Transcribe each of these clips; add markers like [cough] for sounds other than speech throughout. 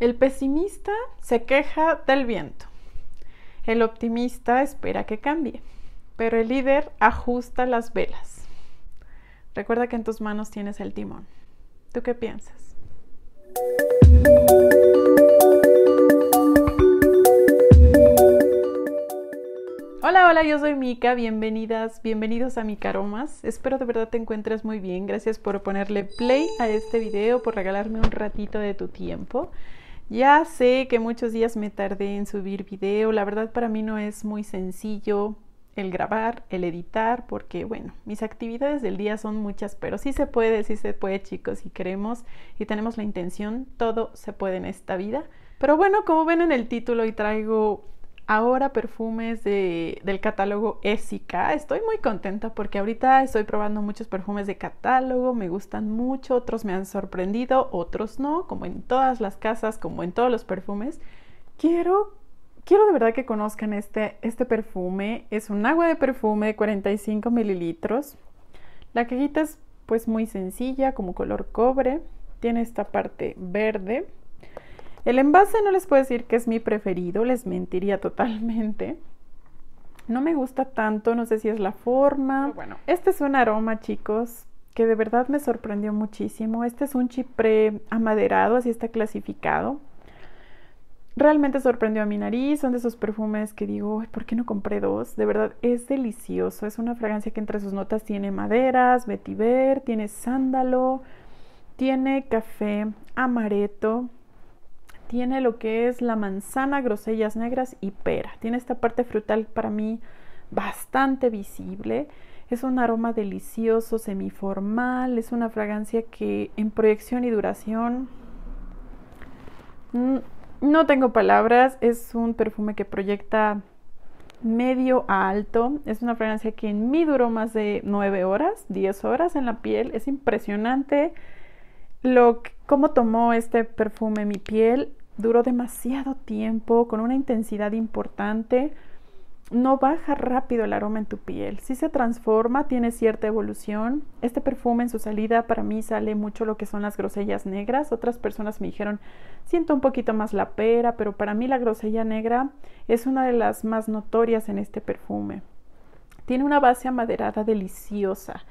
El pesimista se queja del viento. El optimista espera que cambie, pero el líder ajusta las velas. Recuerda que en tus manos tienes el timón. ¿Tú qué piensas? Hola, hola, yo soy Mika, bienvenidas, bienvenidos a Micaromas. Espero de verdad te encuentres muy bien. Gracias por ponerle play a este video, por regalarme un ratito de tu tiempo. Ya sé que muchos días me tardé en subir video, la verdad para mí no es muy sencillo el grabar, el editar, porque bueno, mis actividades del día son muchas, pero sí se puede, sí se puede chicos, si queremos y tenemos la intención, todo se puede en esta vida. Pero bueno, como ven en el título, hoy traigo ahora perfumes del catálogo Essica. Estoy muy contenta porque ahorita estoy probando muchos perfumes de catálogo, me gustan mucho, otros me han sorprendido, otros no, como en todas las casas, como en todos los perfumes. Quiero, quiero de verdad que conozcan este, este perfume. Es un agua de perfume de 45 mililitros. La cajita es pues muy sencilla, como color cobre. Tiene esta parte verde el envase no les puedo decir que es mi preferido, les mentiría totalmente. No me gusta tanto, no sé si es la forma. Bueno, este es un aroma, chicos, que de verdad me sorprendió muchísimo. Este es un chipre amaderado, así está clasificado. Realmente sorprendió a mi nariz, son de esos perfumes que digo, ¿por qué no compré dos? De verdad es delicioso, es una fragancia que entre sus notas tiene maderas, vetiver, tiene sándalo, tiene café, amaretto, tiene lo que es la manzana, grosellas negras y pera. Tiene esta parte frutal para mí bastante visible. Es un aroma delicioso, semiformal. Es una fragancia que en proyección y duración no tengo palabras. Es un perfume que proyecta medio a alto. Es una fragancia que en mí duró más de 9 horas, 10 horas en la piel. Es impresionante lo cómo tomó este perfume mi piel duró demasiado tiempo, con una intensidad importante, no baja rápido el aroma en tu piel. Si se transforma, tiene cierta evolución. Este perfume en su salida para mí sale mucho lo que son las grosellas negras. Otras personas me dijeron, siento un poquito más la pera, pero para mí la grosella negra es una de las más notorias en este perfume. Tiene una base amaderada deliciosa.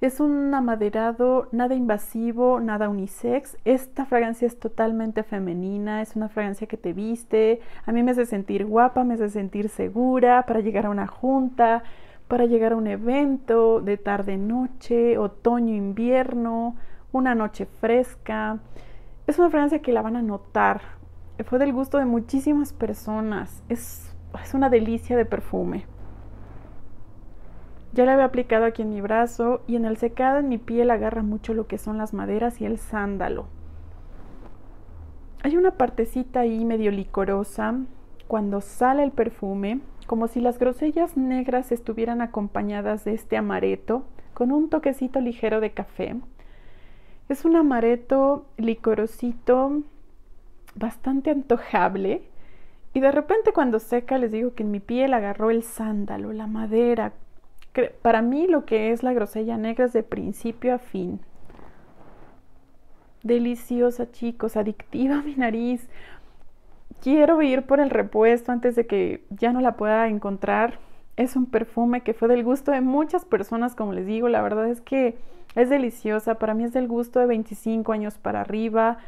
Es un amaderado nada invasivo, nada unisex. Esta fragancia es totalmente femenina, es una fragancia que te viste. A mí me hace sentir guapa, me hace sentir segura para llegar a una junta, para llegar a un evento de tarde-noche, otoño-invierno, una noche fresca. Es una fragancia que la van a notar. Fue del gusto de muchísimas personas. Es, es una delicia de perfume. Ya la había aplicado aquí en mi brazo y en el secado en mi piel agarra mucho lo que son las maderas y el sándalo. Hay una partecita ahí medio licorosa cuando sale el perfume, como si las grosellas negras estuvieran acompañadas de este amareto con un toquecito ligero de café. Es un amareto licorosito bastante antojable. Y de repente cuando seca les digo que en mi piel agarró el sándalo, la madera, para mí lo que es la grosella negra es de principio a fin. Deliciosa, chicos, adictiva [laughs] mi nariz. Quiero ir por el repuesto antes de que ya no la pueda encontrar. Es un perfume que fue del gusto de muchas personas, como les digo. La verdad es que es deliciosa. Para mí es del gusto de 25 años para arriba.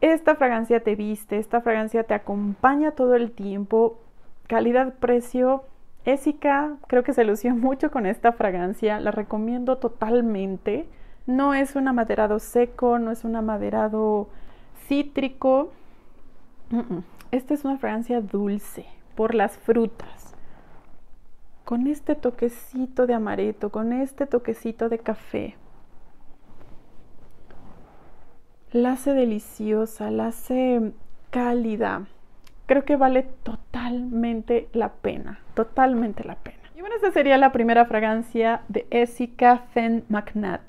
Esta fragancia te viste, esta fragancia te acompaña todo el tiempo. Calidad-precio Essica creo que se lució [laughs] mucho con esta fragancia, la recomiendo totalmente. No es un amaderado seco, no es un amaderado cítrico. Esta es una fragancia dulce por las frutas. Con este toquecito de amaretto, con este toquecito de café. La hace deliciosa, la hace cálida creo que vale totalmente la pena, totalmente la pena. Y bueno, esta sería la primera fragancia de Essica Fen McNatt.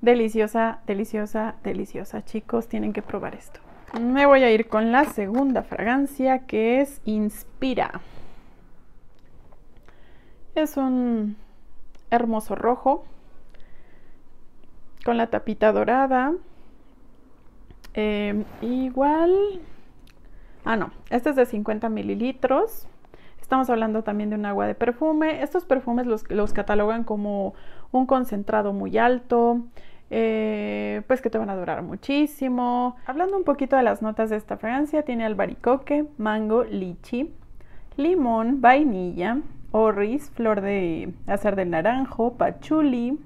Deliciosa, deliciosa, deliciosa. Chicos, tienen que probar esto. Me voy a ir con la segunda fragancia que es Inspira. Es un hermoso rojo con la tapita dorada. Eh, igual, ah no, este es de 50 mililitros. Estamos hablando también de un agua de perfume. Estos perfumes los, catalogan como un concentrado muy alto, eh, pues que te van a durar muchísimo. Hablando un poquito de las notas de esta fragancia, tiene albaricoque, mango, lichi, limón, vainilla, orris, flor de azar del naranjo, pachuli,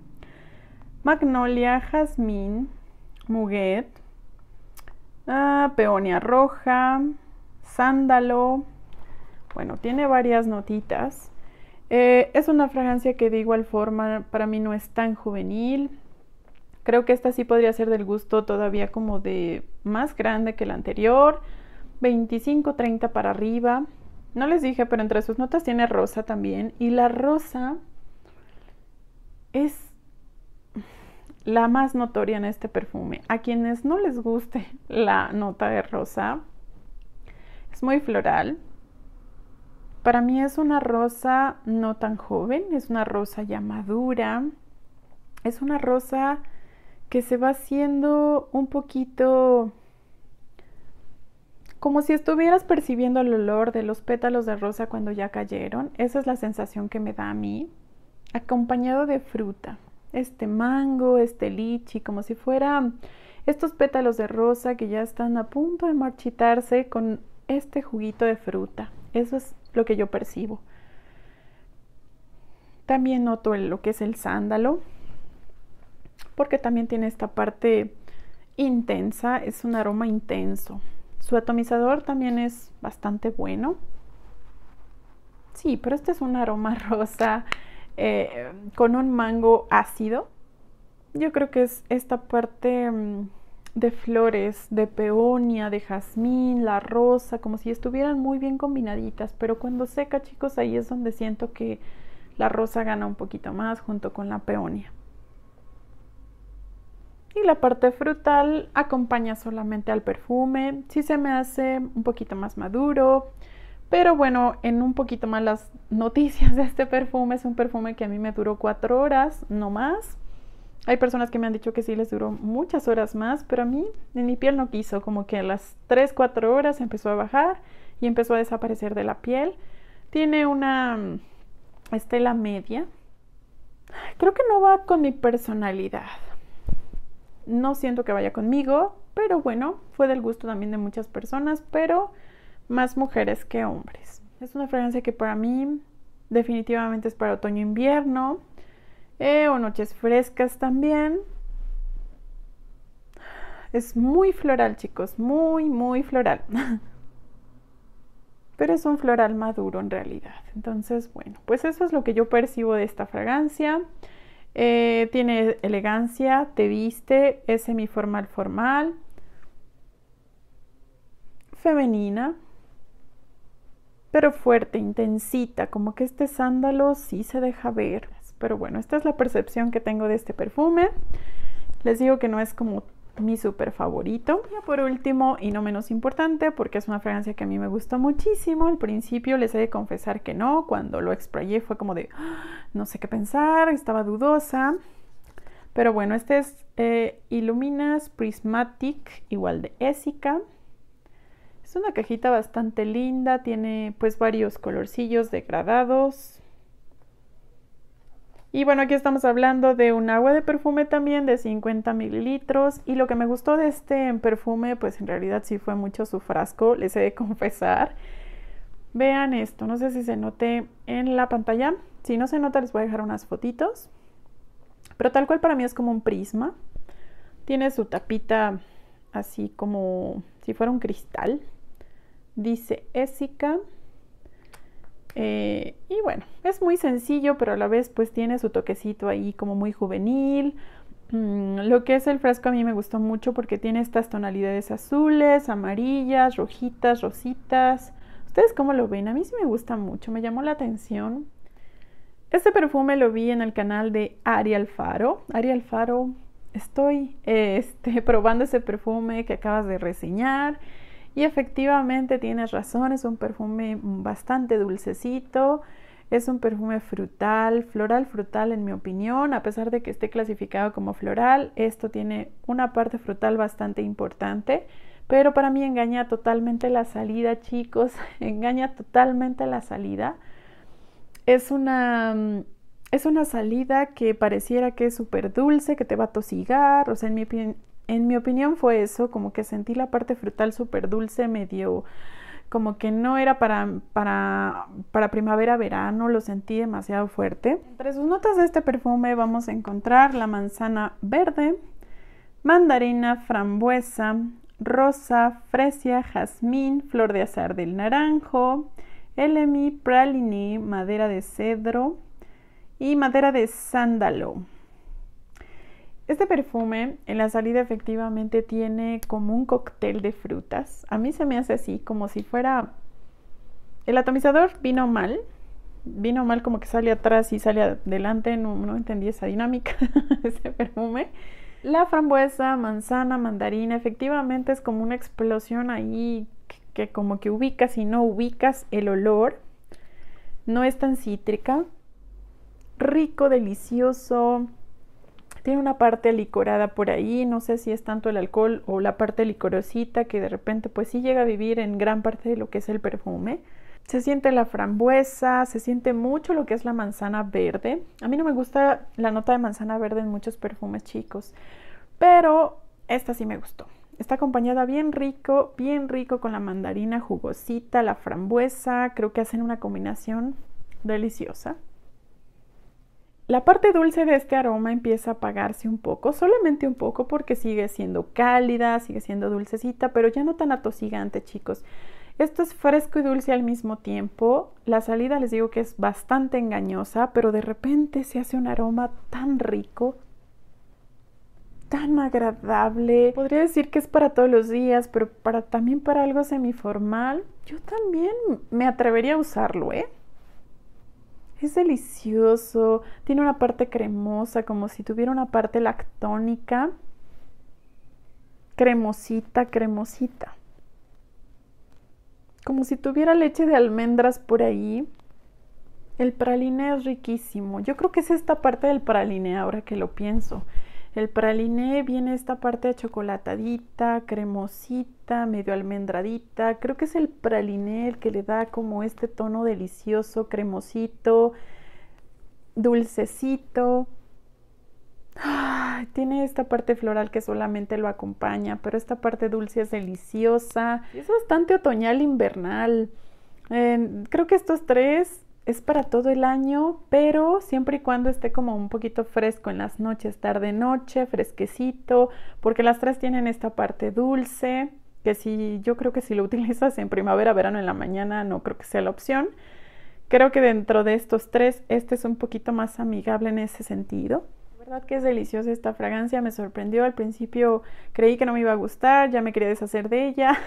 magnolia, jazmín, muguet, ah, peonia roja, sándalo. Bueno, tiene varias notitas. Eh, es una fragancia que de igual forma para mí no es tan juvenil. Creo que esta sí podría ser del gusto todavía como de más grande que la anterior. 25, 30 para arriba. No les dije, pero entre sus notas tiene rosa también. Y la rosa es la más notoria en este perfume. A quienes no les guste la nota de rosa, muy floral. Para mí es una rosa no tan joven, es una rosa ya madura. Es una rosa que se va haciendo un poquito como si estuvieras percibiendo el olor de los pétalos de rosa cuando ya cayeron. Esa es la sensación que me da a mí, acompañado de fruta. Este mango, este lichi, como si fuera estos pétalos de rosa que ya están a punto de marchitarse con este juguito de fruta. Eso es lo que yo percibo. También noto lo que es el sándalo, porque también tiene esta parte intensa, es un aroma intenso. Su atomizador también es bastante bueno. Sí, pero este es un aroma [laughs] rosa eh, con un mango ácido. Yo creo que es esta parte mm, de flores, de peonia, de jazmín, la rosa, como si estuvieran muy bien combinaditas, pero cuando seca, chicos, ahí es donde siento que la rosa gana un poquito más junto con la peonia. Y la parte frutal acompaña solamente al perfume. Sí se me hace un poquito más maduro. Pero bueno, en un poquito más las noticias de este perfume. Es un perfume que a mí me duró cuatro horas, no más. Hay personas que me han dicho que sí les duró muchas horas más, pero a mí en mi piel no quiso. Como que a las 3, 4 horas empezó a bajar y empezó a desaparecer de la piel. Tiene una mm, estela media. Creo que no va con mi personalidad. No siento que vaya conmigo, pero bueno, fue del gusto también de muchas personas, pero más mujeres que hombres. Es una fragancia que para mí definitivamente es para otoño-invierno o noches frescas también. Es muy floral, chicos, muy, muy floral. [laughs] Pero es un floral maduro en realidad. Entonces, bueno, pues eso es lo que yo percibo de esta fragancia. Eh, tiene elegancia, te viste, es semiformal formal, femenina, pero fuerte, intensita, como que este sándalo sí se deja ver. Pero bueno, esta es la percepción que tengo de este perfume. Les digo que no es como mi súper favorito. Y por último, y no menos importante, porque es una fragancia que a mí me gustó muchísimo. Al principio les he de confesar que no. Cuando lo exprayé fue como de ah, no sé qué pensar, estaba dudosa. Pero bueno, este es eh, Illuminas Prismatic, igual de Essica. Es una cajita bastante linda, tiene pues varios colorcillos degradados. Y bueno, aquí estamos hablando de un agua de perfume también de 50 mililitros. Y lo que me gustó de este perfume, pues en realidad sí fue mucho su frasco, [laughs] les he de confesar. Vean esto, no sé si se note en la pantalla. Si no se nota, les voy a dejar unas fotitos. Pero tal cual para mí es como un prisma. Tiene su tapita así como si fuera un cristal. Dice Ésica eh, y bueno, es muy sencillo, pero a la vez pues tiene su toquecito ahí como muy juvenil. Mm, lo que es el frasco a mí me gustó mucho porque tiene estas tonalidades azules, amarillas, rojitas, rositas. ¿Ustedes cómo lo ven? A mí sí me gusta mucho, me llamó la atención. Este perfume lo vi en el canal de Ari Alfaro. Ari Alfaro, estoy [laughs] este, probando ese perfume que acabas de reseñar y efectivamente tienes razón, es un perfume bastante dulcecito. Es un perfume frutal, floral frutal en mi opinión, a pesar de que esté clasificado como floral, esto tiene una parte frutal bastante importante, pero para mí engaña totalmente la salida, chicos, [laughs] engaña totalmente la salida. Es una es una salida que pareciera que es súper dulce, que te va a tosigar, o sea, en mi, en mi opinión fue eso, como que sentí la parte frutal súper dulce, medio como que no era para, para, para primavera-verano, lo sentí demasiado fuerte. Entre sus notas de este perfume vamos a encontrar la manzana verde, mandarina, frambuesa, rosa, fresia, jazmín, flor de azar del naranjo, elemi, praliné, madera de cedro y madera de sándalo. Este perfume en la salida efectivamente tiene como un cóctel de frutas. A mí se me hace así, como si fuera... El atomizador vino mal. Vino mal como que sale atrás y sale adelante. No, entendí esa dinámica [laughs] ese perfume. La frambuesa, manzana, mandarina, efectivamente es como una explosión ahí que, que como que ubicas y no ubicas el olor. No es tan cítrica. Rico, delicioso tiene una parte licorada por ahí, no sé si es tanto el alcohol o la parte licorosita que de repente pues sí llega a vivir en gran parte de lo que es el perfume. Se siente la frambuesa, se siente mucho lo que es la manzana verde. A mí no me gusta la nota de manzana verde en muchos perfumes chicos, pero esta sí me gustó. Está acompañada bien rico, bien rico con la mandarina jugosita, la frambuesa. Creo que hacen una combinación deliciosa. La parte dulce de este aroma empieza a apagarse un poco, solamente un poco porque sigue siendo cálida, sigue siendo dulcecita, pero ya no tan atosigante, chicos. Esto es fresco y dulce al mismo tiempo. La salida les digo que es bastante engañosa, pero de repente se hace un aroma tan rico, tan agradable. Podría decir que es para todos los días, pero para, también para algo semiformal. Yo también me atrevería a usarlo, ¿eh? Es delicioso, tiene una parte cremosa, como si tuviera una parte lactónica. Cremosita, cremosita. Como si tuviera leche de almendras por ahí. El praliné es riquísimo. Yo creo que es esta parte del praliné ahora que lo pienso. El praliné viene esta parte chocolatadita, cremosita, medio almendradita. Creo que es el praliné el que le da como este tono delicioso, cremosito, dulcecito. tiene esta parte floral que solamente lo acompaña, pero esta parte dulce es deliciosa. Es bastante otoñal invernal. creo que estos tres es para todo el año, pero siempre y cuando esté como un poquito fresco en las noches, tarde noche, fresquecito, porque las tres tienen esta parte dulce, que si yo creo que si lo [laughs] utilizas en primavera, verano en la mañana, no creo que sea la opción. Creo que dentro de estos tres, este es un poquito más amigable en ese sentido. La verdad que es deliciosa esta fragancia, me sorprendió. Al principio creí que no me iba a gustar, ya me quería deshacer de ella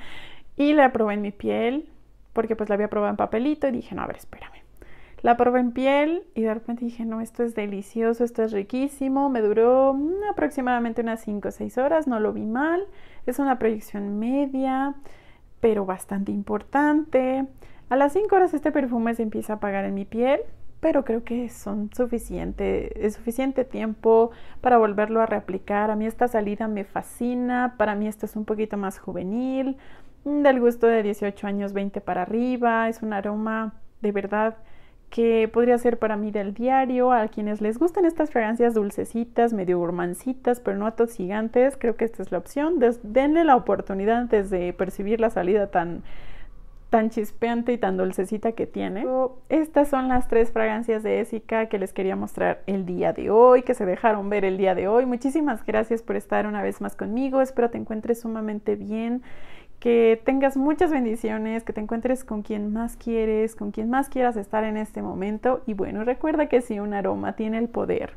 [laughs] y la probé en mi piel porque pues la había probado en papelito y dije, no, a ver, espérame. La probé en piel y de repente dije, no, esto es delicioso, esto es riquísimo. Me duró aproximadamente unas 5 o 6 horas, no lo vi mal. Es una proyección media, pero bastante importante. A las 5 horas este perfume se empieza a apagar en mi piel, pero creo que son suficiente, es suficiente tiempo para volverlo a reaplicar. A mí esta salida me fascina, para mí esto es un poquito más juvenil del gusto de 18 años 20 para arriba. Es un aroma de verdad que podría ser para mí del diario. A quienes les gustan estas fragancias dulcecitas, medio gourmancitas, pero no atosigantes, creo que esta es la opción. denle la oportunidad antes de percibir la salida tan tan chispeante y tan dulcecita que tiene. Estas son las tres fragancias de Essica que les quería mostrar el día de hoy, que se dejaron ver el día de hoy. Muchísimas gracias por estar una vez más conmigo. Espero te encuentres sumamente bien que tengas muchas bendiciones, que te encuentres con quien más quieres, con quien más quieras estar en este momento. Y bueno, recuerda que si un aroma tiene el poder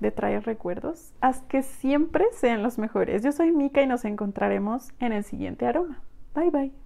de traer recuerdos, haz que siempre sean los mejores. Yo soy Mika y nos encontraremos en el siguiente aroma. Bye bye.